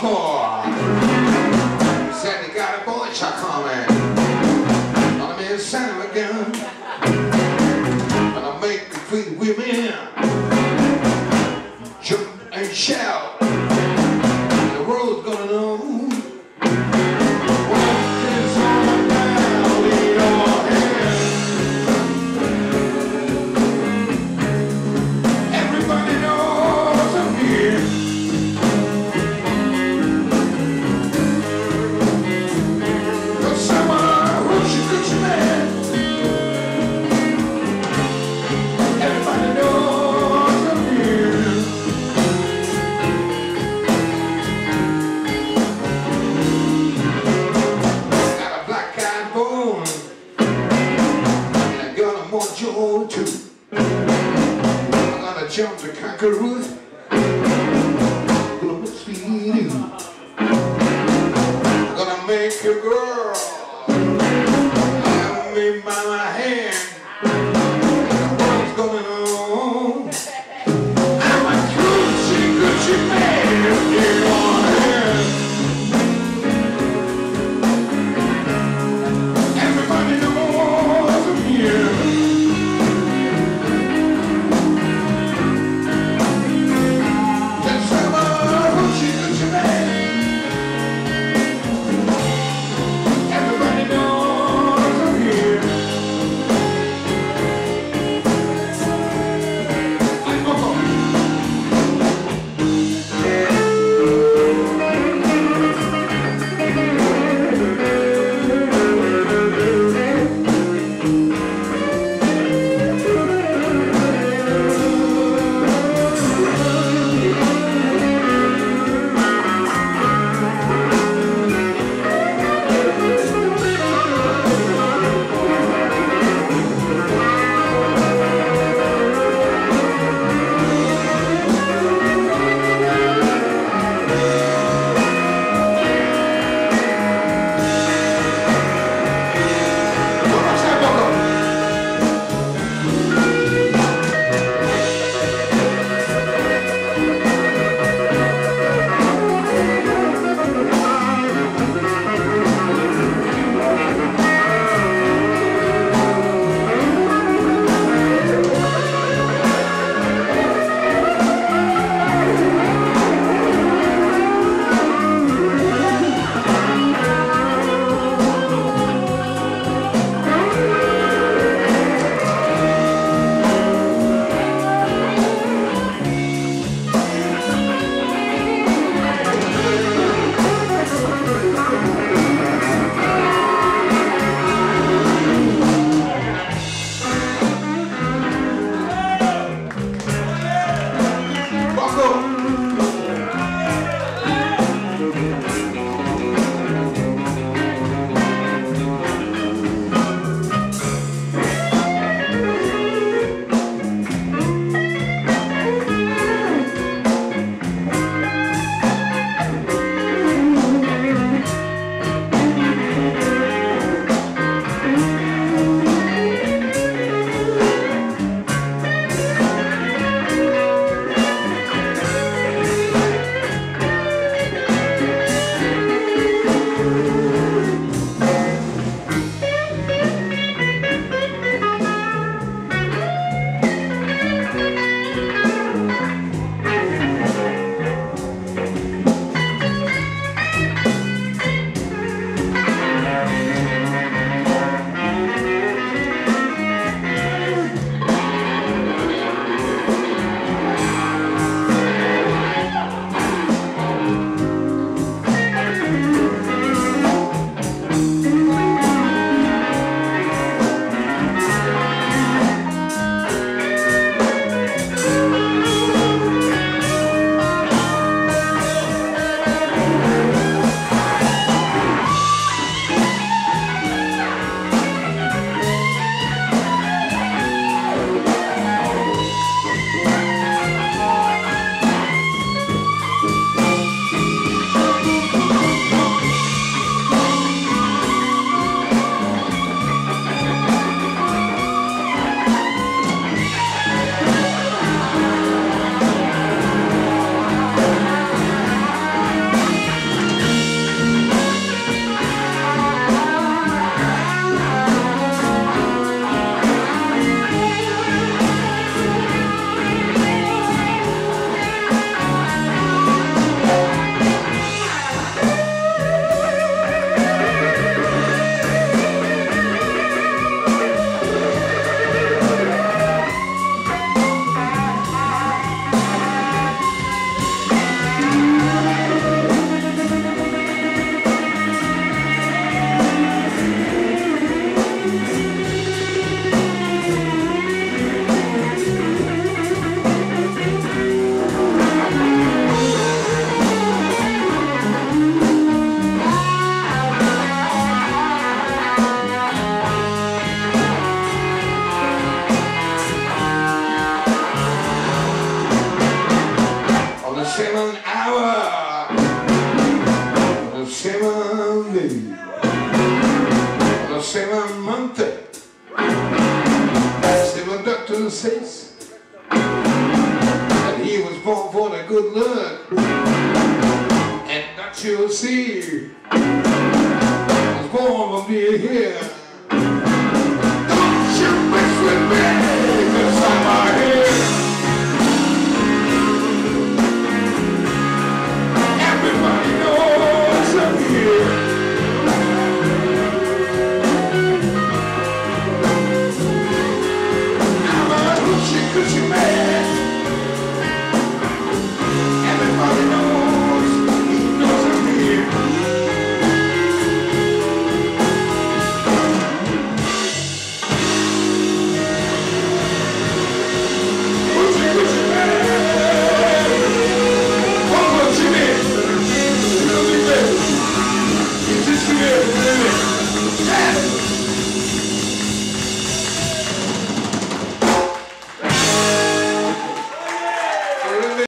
come on. jump to Conquer the same month. Seven doctor says that he was born for the good luck. And that you'll see, was born to be here.